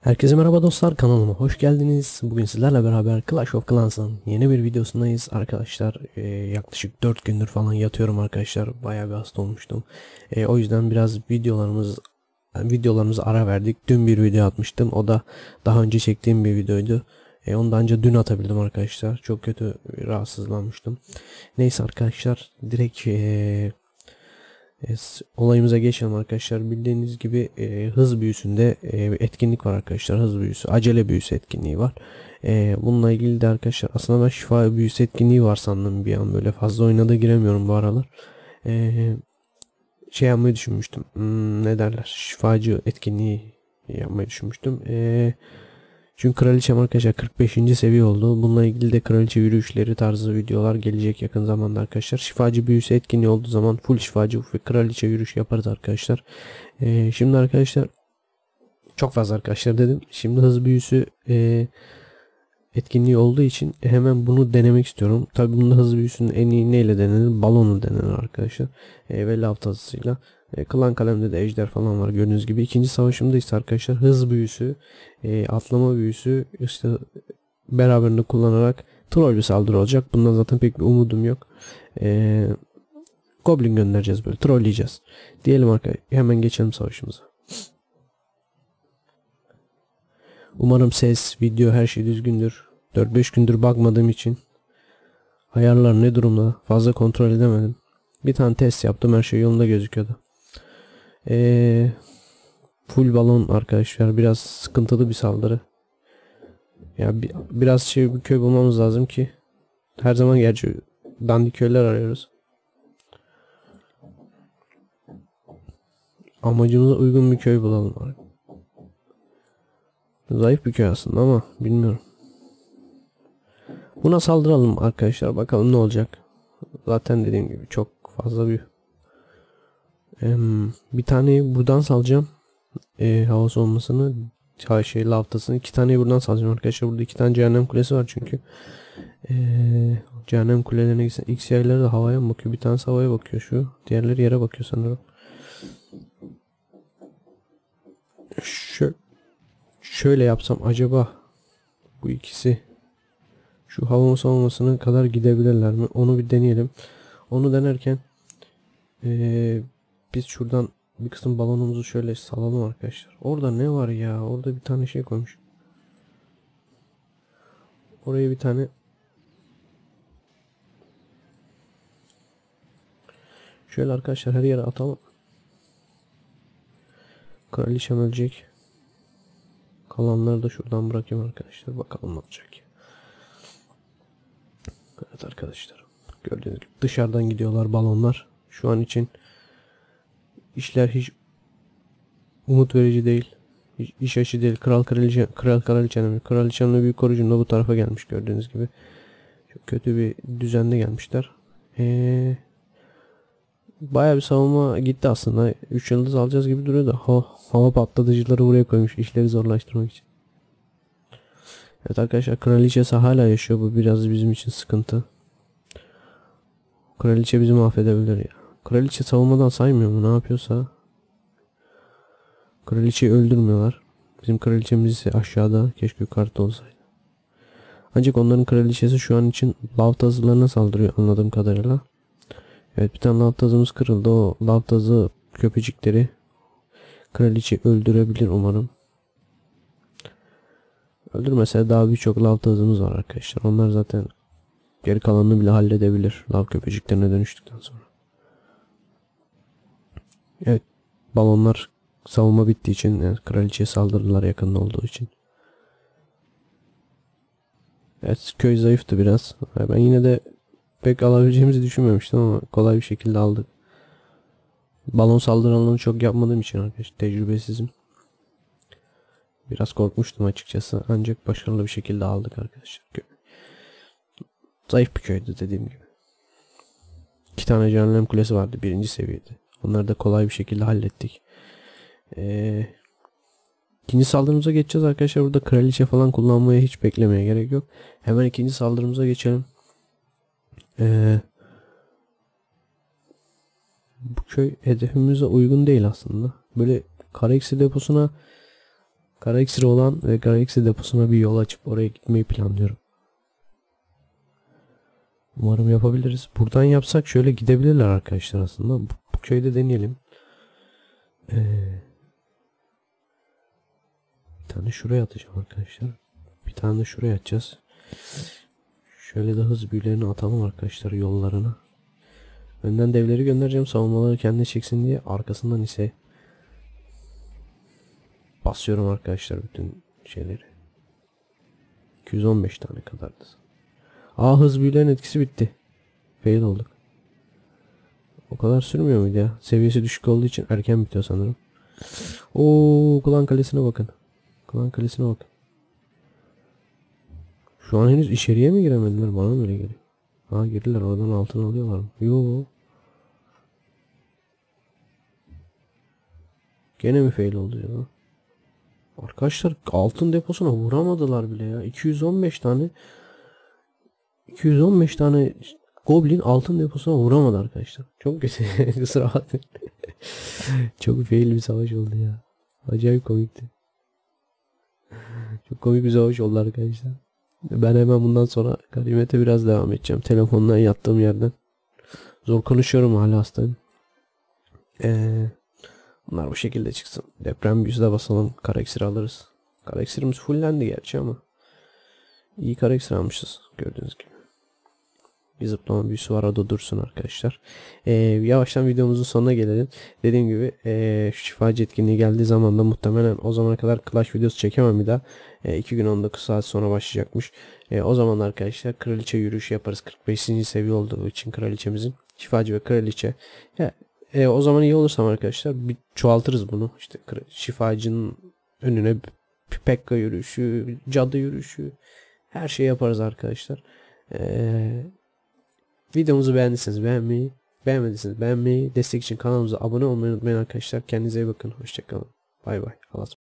Herkese merhaba dostlar kanalıma hoş geldiniz. Bugün sizlerle beraber Clash of Clans'ın yeni bir videosundayız arkadaşlar. Ee, yaklaşık 4 gündür falan yatıyorum arkadaşlar. Bayağı bir hasta olmuştum. Ee, o yüzden biraz videolarımız videolarımızı ara verdik. Dün bir video atmıştım. O da daha önce çektiğim bir videoydu. Ee, onu ancak dün atabildim arkadaşlar. Çok kötü rahatsızlanmıştım. Neyse arkadaşlar direkt ee, Es, olayımıza geçelim arkadaşlar. Bildiğiniz gibi e, hız büyüsünde e, etkinlik var arkadaşlar. Hız büyüsü, acele büyüsü etkinliği var. E, bununla ilgili de arkadaşlar aslında ben şifa büyüsü etkinliği var sandım bir an böyle fazla oyuna giremiyorum bu aralar. E, şey yapmayı düşünmüştüm. Hmm, ne derler? Şifacı etkinliği yapmayı düşünmüştüm. Eee çünkü kraliçem arkadaşlar 45. seviye oldu. Bununla ilgili de kraliçe yürüyüşleri tarzı videolar gelecek yakın zamanda arkadaşlar. Şifacı büyüsü etkinliği olduğu zaman full şifacı ve kraliçe yürüyüş yaparız arkadaşlar. Ee, şimdi arkadaşlar çok fazla arkadaşlar dedim. Şimdi hız büyüsü e, etkinliği olduğu için hemen bunu denemek istiyorum. Tabi bunda hız büyüsünün en iyi neyle denenir? Balonu denenir arkadaşlar. E, ve lav tazısıyla. E, Klan kalemde de ejder falan var gördüğünüz gibi. İkinci savaşımda ise arkadaşlar hız büyüsü, e, atlama büyüsü işte beraberinde kullanarak troll bir saldırı olacak. Bundan zaten pek bir umudum yok. E, Goblin göndereceğiz böyle trolleyeceğiz. Diyelim arkadaşlar hemen geçelim savaşımıza. Umarım ses, video her şey düzgündür. 4-5 gündür bakmadığım için ayarlar ne durumda fazla kontrol edemedim. Bir tane test yaptım her şey yolunda gözüküyordu. Ee, full balon arkadaşlar biraz sıkıntılı bir saldırı. Ya bir, biraz şey bir köy bulmamız lazım ki her zaman gerçi dandik köyler arıyoruz. Amacımıza uygun bir köy bulalım. Zayıf bir köy aslında ama bilmiyorum. Buna saldıralım arkadaşlar bakalım ne olacak. Zaten dediğim gibi çok fazla bir bir tane buradan salacağım. E, hava soğumasını şey laftasını iki tane buradan salacağım arkadaşlar. Burada iki tane cehennem kulesi var çünkü. E, cehennem kulelerine gitsen X yayları da havaya mı bakıyor? Bir tane havaya bakıyor şu. Diğerleri yere bakıyor sanırım. Şöyle, şöyle yapsam acaba bu ikisi şu hava savunmasına kadar gidebilirler mi? Onu bir deneyelim. Onu denerken ee, biz şuradan bir kısım balonumuzu şöyle salalım arkadaşlar. Orada ne var ya? Orada bir tane şey koymuş. Oraya bir tane Şöyle arkadaşlar her yere atalım. Kraliçem ölecek. Kalanları da şuradan bırakayım arkadaşlar. Bakalım ne olacak. Evet arkadaşlar. Gördüğünüz gibi dışarıdan gidiyorlar balonlar. Şu an için işler hiç umut verici değil. Hiç iş açı değil. Kral kraliçe kral kraliçenin kraliçenin büyük korucum da bu tarafa gelmiş gördüğünüz gibi. Çok kötü bir düzende gelmişler. Ee, Baya bir savunma gitti aslında. 3 yıldız alacağız gibi duruyor da ha, hava patlatıcıları buraya koymuş işleri zorlaştırmak için. Evet arkadaşlar kraliçesi hala yaşıyor. Bu biraz bizim için sıkıntı. Kraliçe bizi mahvedebilir ya. Kraliçe savunmadan saymıyor mu ne yapıyorsa. Kraliçeyi öldürmüyorlar. Bizim kraliçemiz ise aşağıda. Keşke yukarıda olsaydı. Ancak onların kraliçesi şu an için lav tazılarına saldırıyor anladığım kadarıyla. Evet bir tane lav tazımız kırıldı. O lav tazı köpecikleri kraliçe öldürebilir umarım. Öldürmese daha birçok lav tazımız var arkadaşlar. Onlar zaten geri kalanını bile halledebilir. Lav köpeciklerine dönüştükten sonra. Evet. Balonlar savunma bittiği için yani kraliçeye saldırdılar yakında olduğu için. Evet köy zayıftı biraz. Ben yine de pek alabileceğimizi düşünmemiştim ama kolay bir şekilde aldık. Balon saldıranlarını çok yapmadığım için arkadaşlar tecrübesizim. Biraz korkmuştum açıkçası ancak başarılı bir şekilde aldık arkadaşlar. Zayıf bir köydü dediğim gibi. İki tane cehennem kulesi vardı birinci seviyede. Onları da kolay bir şekilde hallettik. Ee, ikinci saldırımıza geçeceğiz arkadaşlar. Burada kraliçe falan kullanmaya hiç beklemeye gerek yok. Hemen ikinci saldırımıza geçelim. Ee, bu köy hedefimize uygun değil aslında. Böyle kara deposuna Kara olan ve kara deposuna bir yol açıp oraya gitmeyi planlıyorum. Umarım yapabiliriz. Buradan yapsak şöyle gidebilirler arkadaşlar aslında. Bu, bu köyde deneyelim. Ee, bir tane şuraya atacağım arkadaşlar. Bir tane de şuraya atacağız. Şöyle de hız büyülerini atalım arkadaşlar yollarına. Önden devleri göndereceğim savunmaları kendine çeksin diye. Arkasından ise basıyorum arkadaşlar bütün şeyleri. 215 tane kadardı. Aa hız büyülerin etkisi bitti. Fail olduk. O kadar sürmüyor muydu ya? Seviyesi düşük olduğu için erken bitiyor sanırım. Oo klan kalesine bakın. Klan kalesine bakın. Şu an henüz içeriye mi giremediler? Bana mı öyle geliyor? Ha girdiler oradan altın alıyorlar mı? Yo. Gene mi fail oldu ya? Arkadaşlar altın deposuna vuramadılar bile ya. 215 tane 215 tane Goblin altın deposuna vuramadı arkadaşlar. Çok kötü. Kusura. Çok fail bir savaş oldu ya. Acayip komikti. Çok komik bir savaş oldu arkadaşlar. Ben hemen bundan sonra ganimete biraz devam edeceğim. Telefondan yattığım yerden. Zor konuşuyorum hala hastayım. Ee, bunlar bu şekilde çıksın. Deprem büyüsü de basalım. Kara iksir alırız. Kara iksirimiz fullendi gerçi ama. İyi kara iksir almışız. Gördüğünüz gibi. Bir zıplama büyüsü var. O dursun arkadaşlar. Ee, yavaştan videomuzun sonuna gelelim. Dediğim gibi ee, şu şifacı etkinliği geldiği zaman da muhtemelen o zamana kadar Clash videosu çekemem bir daha. 2 gün 19 saat sonra başlayacakmış. E, o zaman arkadaşlar kraliçe yürüyüşü yaparız. 45. seviye olduğu için kraliçemizin. Şifacı ve kraliçe. Ya, e, o zaman iyi olursam arkadaşlar bir çoğaltırız bunu. İşte şifacının önüne Pekka yürüyüşü, cadı yürüyüşü her şeyi yaparız arkadaşlar. Ee, videomuzu beğendiyseniz beğenmeyi, beğenmediyseniz beğenmeyi, destek için kanalımıza abone olmayı unutmayın arkadaşlar. Kendinize iyi bakın. Hoşçakalın. Bay bay. Allah'a